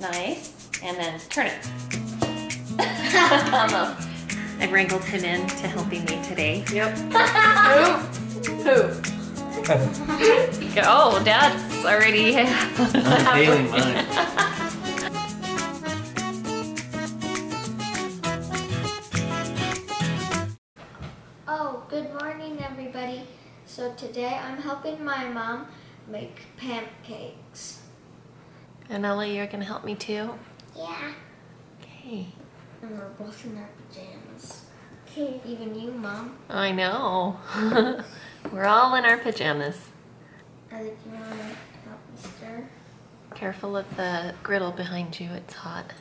Nice. And then turn it. Almost. I wrangled him in to helping me today. Yep. Who? oh, Dad's already. I'm failing mine. Oh, good morning, everybody. So today I'm helping my mom make pancakes. And Ella, you're gonna help me too? Yeah. Okay. And we're both in our pajamas. Okay. Even you, Mom. I know. We're all in our pajamas. I think you want to help me stir. Careful of the griddle behind you, it's hot.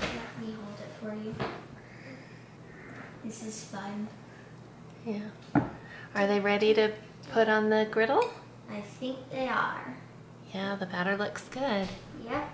Let me hold it for you. This is fun. Yeah. Are they ready to put on the griddle? I think they are. Yeah, the batter looks good. Yep.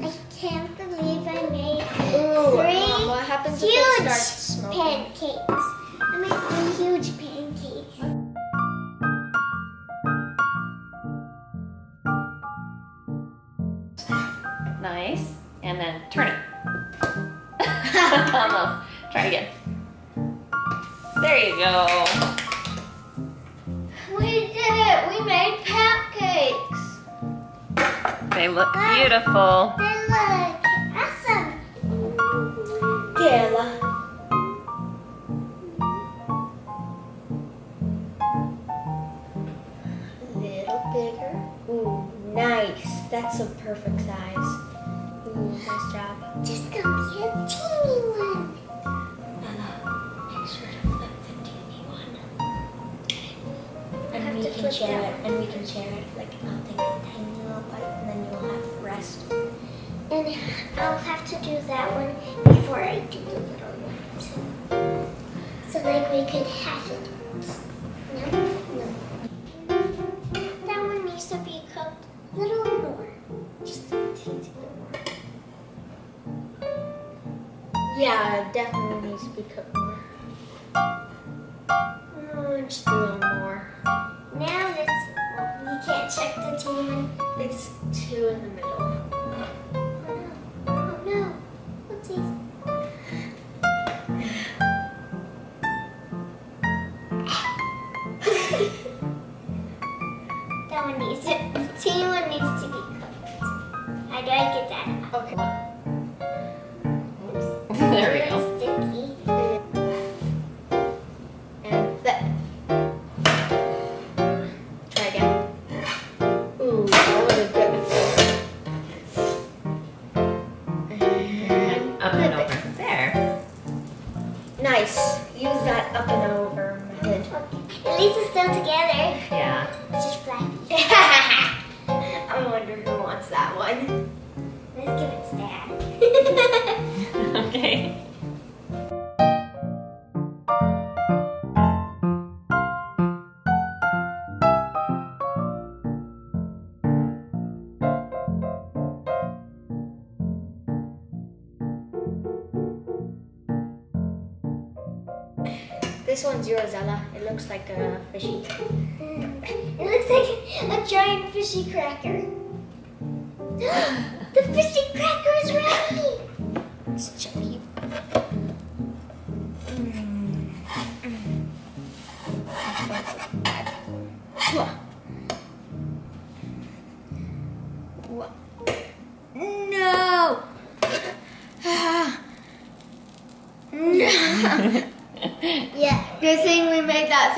I can't believe I made three Mom, what happens if huge it starts smoking? pancakes. Try again. There you go. We did it! We made pancakes! They look beautiful. They look awesome! Kayla. Little bigger. Ooh, nice. That's a perfect size. Ooh, nice job. Just gonna be a teeny one. Make sure to flip the teeny one. And we can share it. And we can share it. Like I'll take a tiny little bite, and then you'll have rest. And I'll have to do that one before I do the little one. So like we could have it. No. Definitely needs to be cooked This one's yours. It looks like a fishy. It looks like a giant fishy cracker. the fishy cracker is ready. It's chunky. No. Hmm.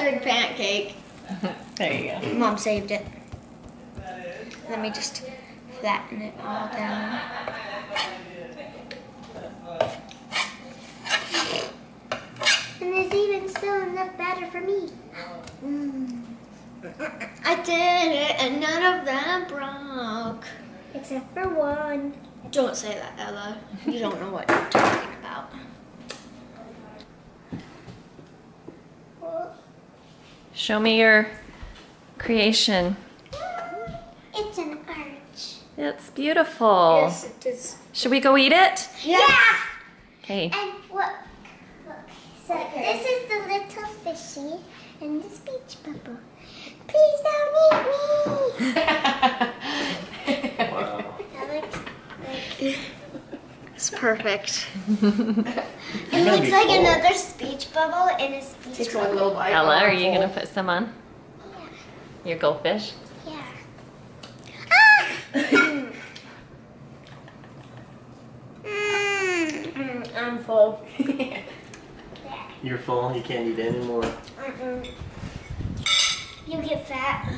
We made that third pancake. There you go. Mom saved it. Let me just flatten it all down. And there's even still enough batter for me. Mm. I did it, and none of them broke. Except for one. Don't say that, Ella. You don't know what you're talking about. Show me your creation. It's an arch. It's beautiful. Yes, it is. Should we go eat it? Yeah. Okay. And look, look. So this is the little fishy and the speech bubble. Please don't eat me. Wow. That looks like It's perfect. it gonna looks like full. another speech bubble in a speech Take bubble. one little bite. Ella, are you gonna put some on? Your goldfish? Yeah. Ah! Mm. Mm, I'm full. You're full. You can't eat anymore. Mm-mm. You get fat.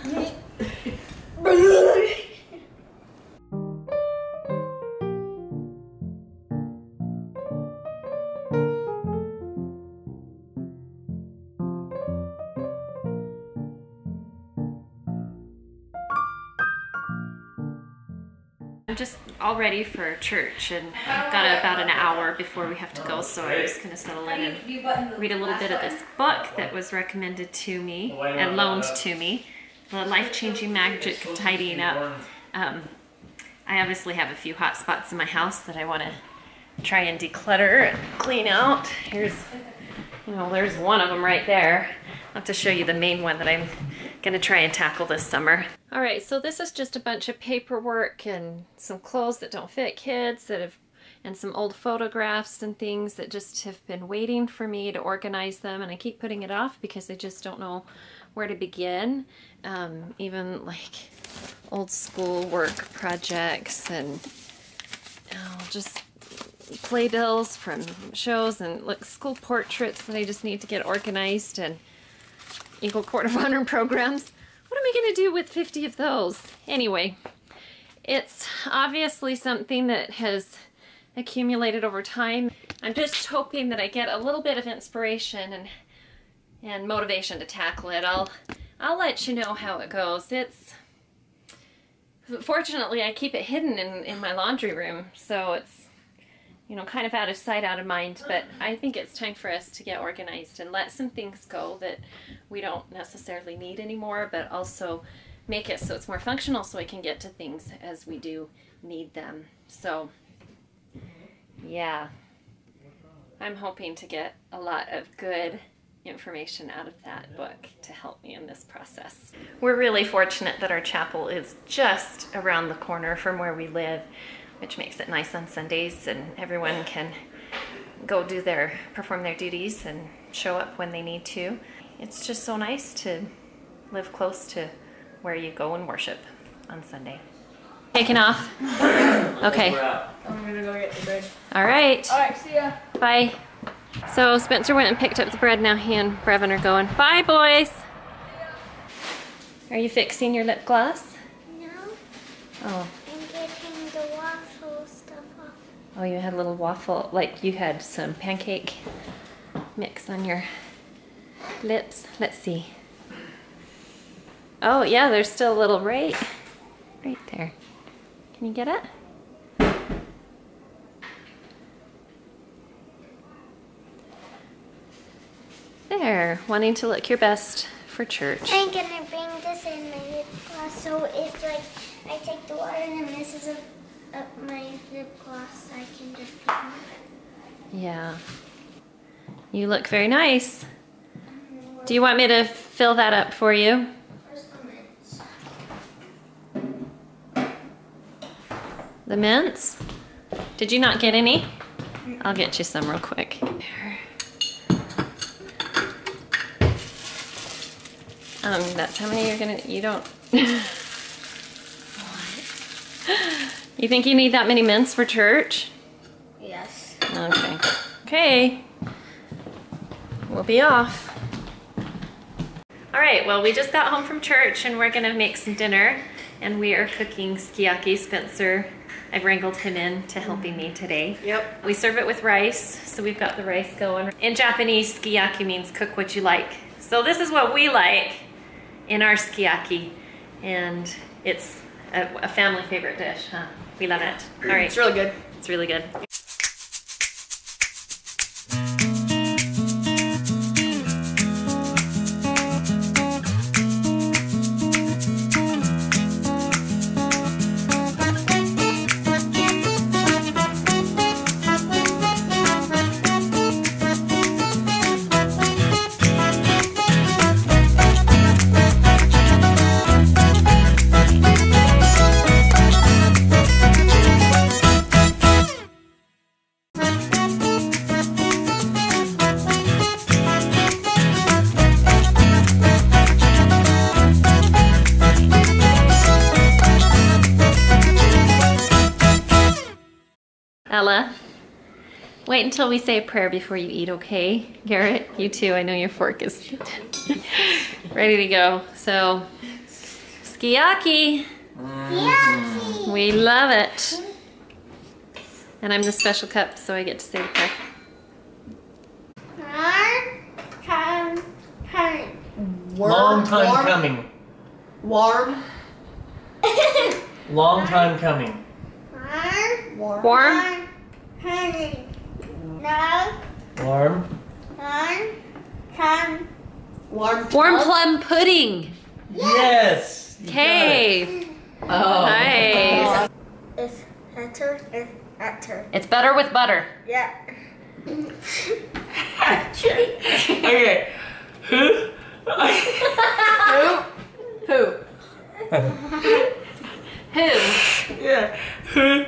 I'm just all ready for church and I've got about an hour before we have to go, so I'm just gonna settle in and read a little bit of this book that was recommended to me and loaned to me. The Life Changing Magic of Tidying Up. Um, I obviously have a few hot spots in my house that I want to try and declutter and clean out. Here's, know, there's one of them right there. I'll have to show you the main one that I'm gonna try and tackle this summer. All right, so this is just a bunch of paperwork and some clothes that don't fit kids that have, and some old photographs and things that just have been waiting for me to organize them. And I keep putting it off because I just don't know where to begin. Um, even like old school work projects and oh, just playbills from shows and like school portraits that I just need to get organized and Eagle Court of Honor programs. What am I going to do with 50 of those? Anyway, it's obviously something that has accumulated over time. I'm just hoping that I get a little bit of inspiration and and motivation to tackle it. I'll I'll let you know how it goes. It's fortunately I keep it hidden in, in my laundry room, so it's you know kind of out of sight, out of mind. But I think it's time for us to get organized and let some things go that we don't necessarily need anymore, but also make it so it's more functional so I can get to things as we do need them. So yeah. I'm hoping to get a lot of good information out of that book to help me in this process. We're really fortunate that our chapel is just around the corner from where we live, which makes it nice on Sundays and everyone can go do their perform their duties and show up when they need to. It's just so nice to live close to where you go and worship on Sunday. Taking off. Okay. I'm gonna go get the bread. All right. Alright, see ya. Bye. So Spencer went and picked up the bread. Now he and Brevin are going. Bye, boys. Are you fixing your lip gloss? No, Oh, oh, you had a little waffle, like you had some pancake mix on your lips. Let's see. Oh, yeah, there's still a little right, right there. Can you get it? There, wanting to look your best for church. I'm gonna bring this in my lip gloss so if like I take the water and it messes up, up my lip gloss, I can just put on. Yeah. You look very nice. Do you want me to fill that up for you? The mints? The mints? Did you not get any? I'll get you some real quick. There. Um, that's how many you're gonna, you don't. you think you need that many mints for church? Yes. Okay. Okay. We'll be off. All right, well, we just got home from church and we're gonna make some dinner and we are cooking sukiyaki. Spencer, I've wrangled him in to helping me today. Yep. We serve it with rice, so we've got the rice going. In Japanese, sukiyaki means cook what you like. So this is what we like in our sukiyaki, and it's a, a family favorite dish, huh? We love it. All right, It's really good. it's really good. Ella, wait until we say a prayer before you eat, okay? Garrett, you too. I know your fork is ready to go. So, sukiyaki. Yucky. We love it. And I'm the special cup, so I get to say the prayer. Turn, turn, turn. Warm, Long time warm, coming. Warm. Long time coming. Turn, Warm. Warm? Turn, turn. No, Warm. turn, turn. Warm. Warm plum pudding. Yes. you. Okay. Oh. Nice. It's that turn. It's that turn. It's better with butter. Yeah. okay. Who? Who? Who? Who? yeah. Who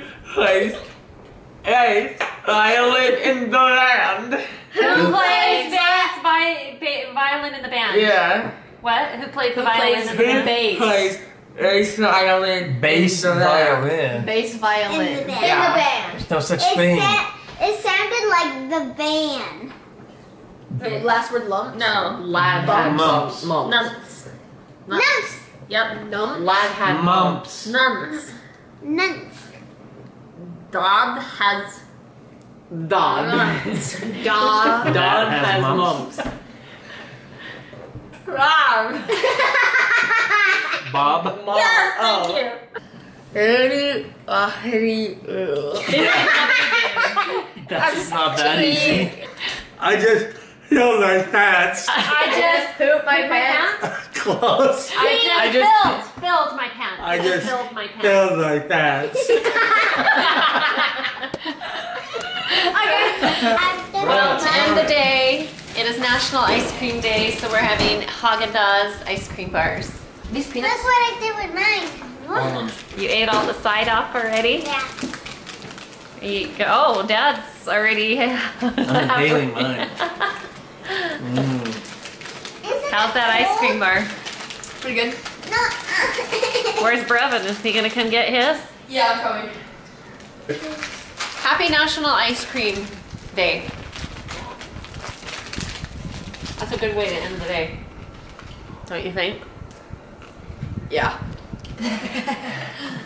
plays a violin in the land? Who plays bass, vi- ba- violin in the band? Yeah. What? Who plays the Who violin plays in the the band? bass? plays a violin Bass in violin. Bass violin. In the band. Yeah. In the band. There's no such It, thing. sa- it sounded like the van. The last word lump. No. Lad had Mumps. Mumps. Nunts. Nunts. Yep. Num. Lad had Mumps. Nuns. Nunts. Dob has Dog. nuns. Dog. Dog Dog has has mumps. mumps. Rob. Bob. Yes, Oh. thank you. Eddie. Uh, Eddie. That's not that easy. I just feel like that. I just Poop my pooped my pants. pants. Close. I just, I just- filled, filled my pants. I just filled my pants. feel like that. Well, to end the day, it is National Ice Cream Day, so we're having Haagen-Dazs ice cream bars. These peanuts. That's what I did with mine. You ate all the side off already? Yeah. You go, oh, Dad's already. I'm inhaling mine. Mm. How's it that ice cream bar? Pretty good. No. Where's Brevin? Is he gonna come get his? Yeah, I'm coming. Happy National Ice Cream Day. That's a good way to end the day. Don't you think? Yeah.